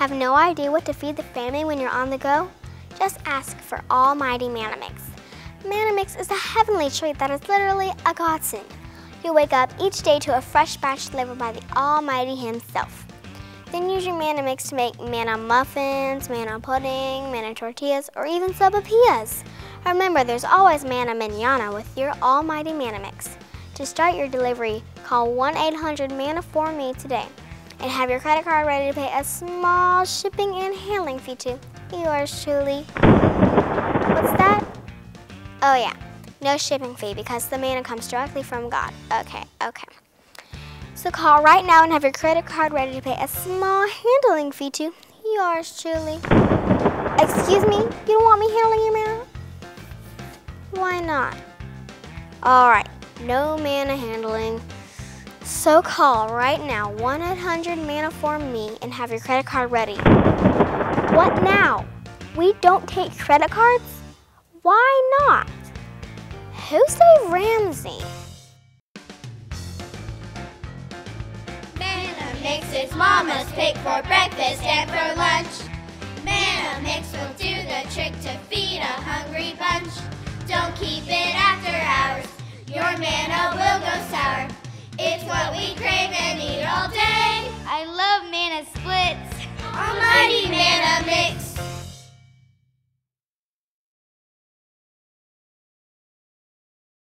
Have no idea what to feed the family when you're on the go? Just ask for Almighty Manna Mix. Manna Mix is a heavenly treat that is literally a godsend. You wake up each day to a fresh batch delivered by the Almighty Himself. Then use your manna mix to make manna muffins, manna pudding, manna tortillas, or even sopapillas. Remember, there's always manna manana with your almighty manna mix. To start your delivery, call 1-800-MANNA-4-ME today and have your credit card ready to pay a small shipping and handling fee to yours truly. What's that? Oh yeah, no shipping fee because the manna comes directly from God. Okay, okay. So call right now and have your credit card ready to pay a small handling fee to yours truly. Excuse me, you don't want me handling your manna? Why not? All right, no manna handling. So call right now 1-800-MANNA-4-ME and have your credit card ready. What now? We don't take credit cards? Why not? Who's Dave Ramsey? Manna mixes mama's pick for breakfast and for lunch.